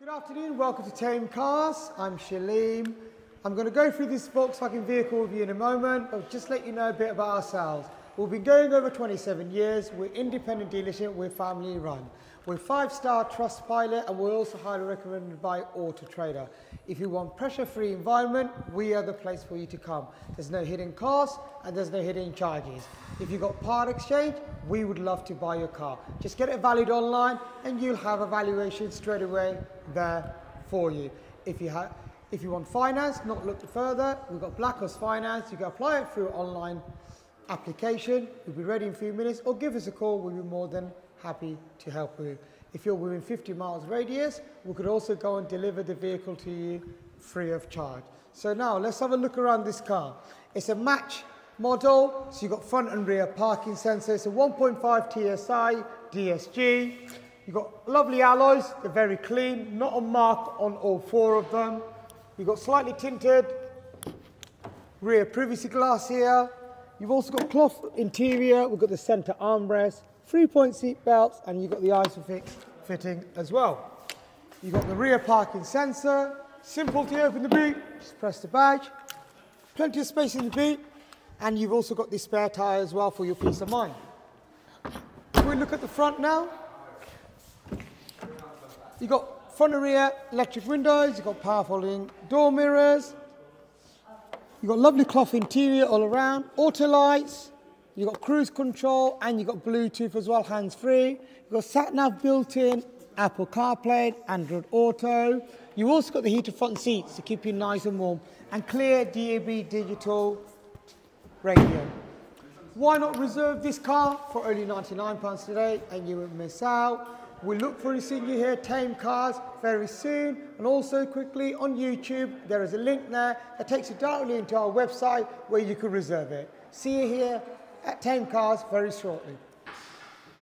Good afternoon, welcome to Thame Cars. I'm Shaleem. I'm going to go through this Volkswagen vehicle with you in a moment, but just let you know a bit about ourselves. We've been going over 27 years, we're independent dealership, we're family run. We're five-star Trustpilot and we're also highly recommended by Auto Trader. If you want pressure-free environment, we are the place for you to come. There's no hidden costs and there's no hidden charges. If you've got part exchange, we would love to buy your car. Just get it valued online and you'll have a valuation straight away there for you. If you have if you want finance, not look further, we've got Black Finance. You can apply it through online application. We'll be ready in a few minutes or give us a call. We'll be more than happy to help you. If you're within 50 miles radius, we could also go and deliver the vehicle to you free of charge. So now let's have a look around this car. It's a match model, so you've got front and rear parking sensors. It's a 1.5 TSI DSG. You've got lovely alloys, they're very clean, not a mark on all four of them. You've got slightly tinted rear privacy glass here. You've also got cloth interior, we've got the center armrest, three-point seat belts, and you've got the ISOFIX fitting as well. You've got the rear parking sensor, simple to open the boot, just press the badge, plenty of space in the boot, and you've also got the spare tyre as well for your peace of mind. If we look at the front now, you've got front and rear electric windows, you've got power folding door mirrors, you've got lovely cloth interior all around, auto lights, You've got cruise control and you've got Bluetooth as well, hands-free. You've got sat-nav built-in, Apple CarPlay, Android Auto. You've also got the heated front seats to keep you nice and warm and clear DAB digital radio. Why not reserve this car for only £99 today and you won't miss out. We look forward to seeing you here Thame Cars very soon. And also quickly on YouTube, there is a link there that takes you directly into our website where you can reserve it. See you here at Thame Cars very shortly.